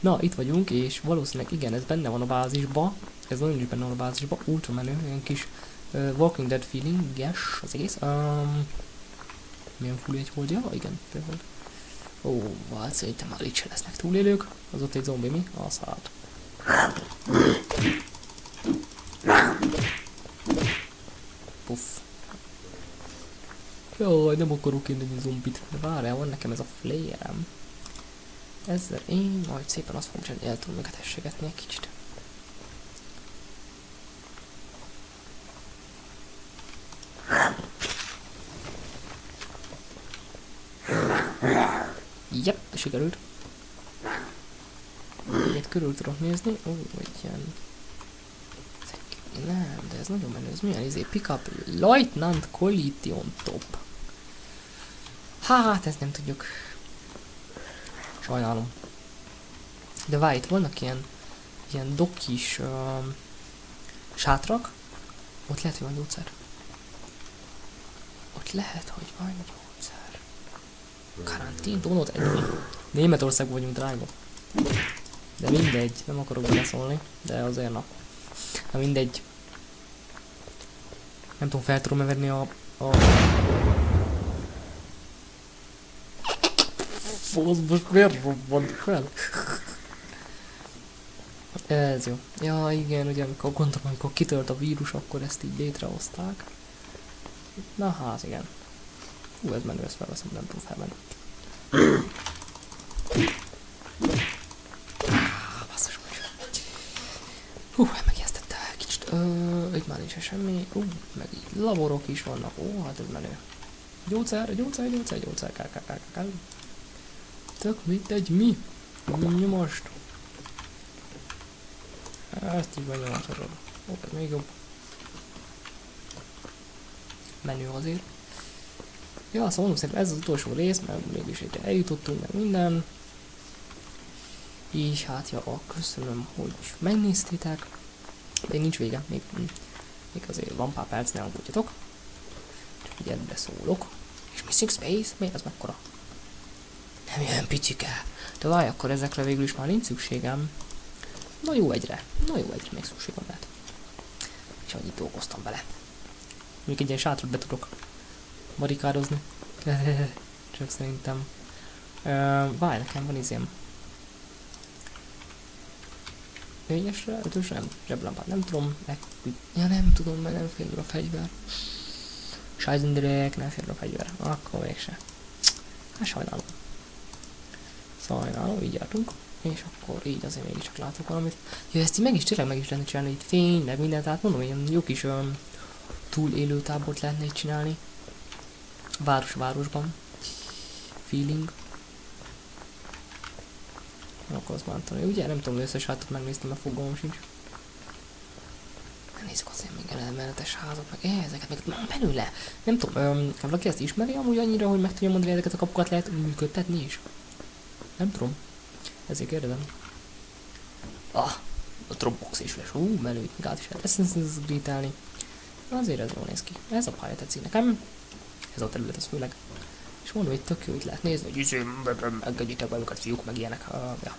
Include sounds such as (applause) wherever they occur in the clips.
Na, itt vagyunk, és valószínűleg igen, ez benne van a bázisba. Ez nagyon is benne van a bázisba. Ultra menő, ilyen kis uh, Walking Dead feeling, yes, az egész. Um, milyen full egy volt? Ja, igen, például. Ó, hát szerintem már itt se lesznek túlélők. Az ott egy zombi, mi? Az hát. Puff. Jaj, nem akarok én egy zombit. De várjál, van nekem ez a flare-em. Ezzel én majd szépen azt fogom csinálni, el tudom őket hessegetni egy kicsit. Jep, sikerült. Egyet körül tudok nézni. Ó, egy ilyen... Nem, de ez nagyon menő. Ez milyen izé? Pickup Lieutenant Collision Top. Hát, ezt nem tudjuk. Sajnálom. De várj, itt vannak ilyen, ilyen dokis uh, sátrak. Ott lehet, hogy van gyógyszer. Ott lehet, hogy van gyógyszer. Karantén, donut, egy. Németországban vagyunk, drága. De mindegy, nem akarok beleszólni, de azért na. Na mindegy. Nem tudom, fel tudom venni a... a... Fósz, most miért robbant fel? Ez jó. Ja, igen, ugye amikor gondolom, amikor kitölt a vírus, akkor ezt így létrehozták. Na hát, igen. Hú, ez menő, ezt felveszem, nem tudom felvenni. Ah, basszus, most. Hú, megijesztette el kicsit. Ö, itt már nincs semmi. Ú, meg így laborok is vannak. Ó, hát ez menő. Gyógyszer, gyógyszer, gyógyszer, gyógyszer, kkkkk. Tök mindegy, mi? Mi most? Ezt így benyomhatod. Ez még jobb. Menő azért. Ja, szóval szerintem ez az utolsó rész, mert mégis itt eljutottunk, meg minden. Így hát, ja, köszönöm, hogy megnéztétek. Még nincs vége, még, még azért van pár perc, ne aggódjatok. Csak így szólok. És Missing Space? Miért ez mekkora? Nem ilyen picike. De várj, akkor ezekre végül is már nincs szükségem. Na jó egyre. Na jó egyre még szükségem lehet. És annyit dolgoztam vele. Még egy ilyen sátrat be tudok marikározni. (laughs) Csak szerintem. Uh, nekem van izém. Négyesre, ötösre, nem, zseblámpát nem tudom, meg, ja nem tudom, mert nem fél a fegyver. Sajzendirek, nem fél a fegyver, akkor mégse. Hát sajnálom. Sajnálom, így jártunk. És akkor így azért mégiscsak látok valamit. Ja, ezt így meg is tényleg meg is lehetne csinálni, itt fény, meg mindent, tehát mondom, ilyen jó kis um, túlélő tábort lehetne itt csinálni. Város-városban. Feeling. Akkor azt bántani. Ugye nem tudom, összes hátat megnéztem, mert fogalmam sincs. Nézzük azért még elmenetes házak, meg eh, ezeket meg belőle. Nem tudom, um, valaki ezt ismeri amúgy annyira, hogy meg tudja mondani, ezeket a kapukat lehet működtetni is? Nem tudom. Ezért kérdezem. Ah, a Dropbox is lesz. Ú, menő, még át is lehet ezt grétálni. Azért ez jól néz ki. Ez a pálya tetszik nekem. Ez a terület, ez főleg. És mondom, hogy tök jó, itt lehet nézni, hogy izé, engedjétek be őket, fiúk, meg ilyenek. Uh, ja.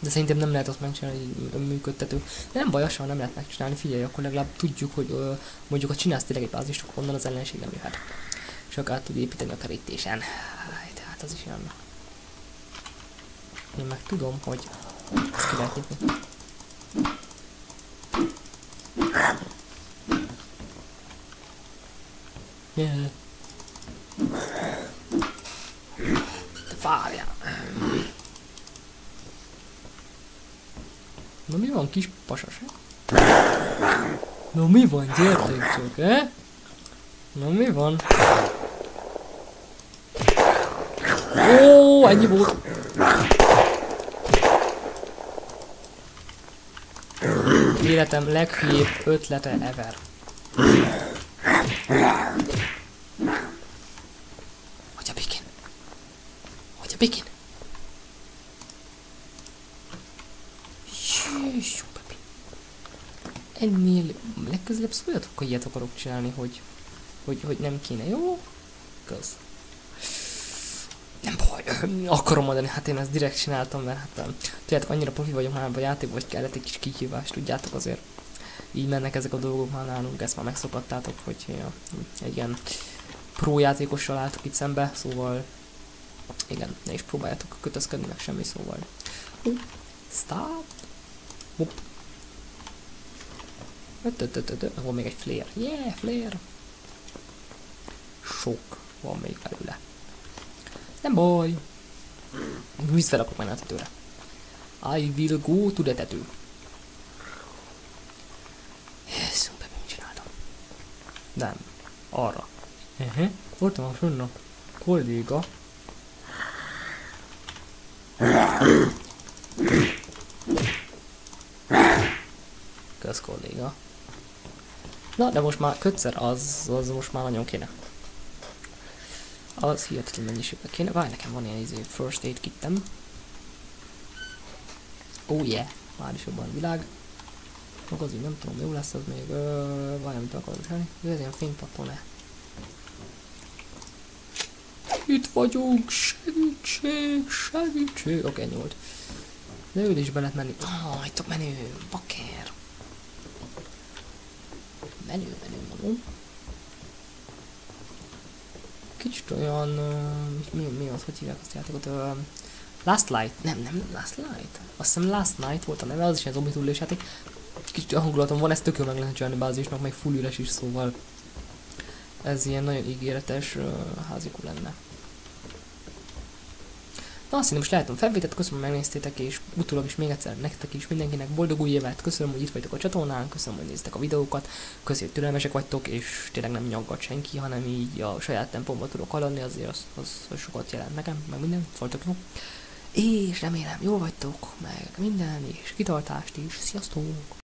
De szerintem nem lehet azt megcsinálni, hogy működtető. De nem baj, azt nem lehet megcsinálni, figyelj, akkor legalább tudjuk, hogy uh, mondjuk ha csinálsz tényleg egy bázist, akkor onnan az ellenség nem jöhet. És át tud építeni a kerítésen. Tehát az is olyan én meg tudom, hogy ezt ki lehet nyitni. Yeah. Várjál. Na mi van kis pasas? Na mi van, gyertek eh? Na mi van? Ó, ennyi volt. Életem leghülyébb ötlete ever. Hogy a bikin? Hogy a bikin? Jés, papi. Ennél legközelebb szóljatok, hogy ilyet akarok csinálni, hogy, hogy, hogy nem kéne, jó? Kösz. Nem baj. (clears throat) akarom mondani, hát én ezt direkt csináltam, mert hát tudjátok, annyira profi vagyok már a játék, hogy kellett egy kis kihívást, tudjátok azért. Így mennek ezek a dolgok már nálunk, ezt már megszokattátok, hogy ja, egy ilyen pro játékossal álltok itt szembe, szóval igen, ne is próbáljátok kötözködni, meg semmi, szóval. Stop! Hopp. Van még egy flare. Yeah, flare! Sok van még belőle. Nem baj. Akarok menni a tetőre. I will go to the tető. Yes, be mit csináltam? Nem. Arra. Ehe. Ott van fönn a kolléga. Kösz kolléga. Na, de most már kötszer az, az most már nagyon kéne. Az hihetetlen mennyiségben kéne. Várj, nekem van ilyen izé first aid kittem. Oh yeah, már is jobban a világ. Magazin, nem tudom, jó lesz az még. Ö, várj, amit akarok csinálni. Ez ilyen fénypatton-e. Itt vagyunk, segítség, segítség. Oké, okay, nyúlt. De ő is be lehet menni. Oh, itt a menő, bakker. Menő, menő, menő. Kicsit olyan... Mi, mi az, hogy hívják azt játékot? Uh, Last Light. Nem, nem Last Light. Azt hiszem Last Night volt a neve, az is egy zombi túlélés játék. Kicsit a hangulatom van, ez tök meg lehet csinálni bázisnak, meg full üres is, szóval ez ilyen nagyon ígéretes uh, házikú lenne. Na azt hiszem, most lehetem felvételt, köszönöm, hogy megnéztétek, és utólag is még egyszer nektek is mindenkinek boldog új évet, köszönöm, hogy itt vagytok a csatornán, köszönöm, hogy néztek a videókat, köszönöm, hogy türelmesek vagytok, és tényleg nem nyaggat senki, hanem így a saját tempomba tudok haladni, azért az, az, az sokat jelent nekem, meg minden, szóltok jó. És remélem, jól vagytok, meg minden, és kitartást is, sziasztok!